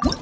you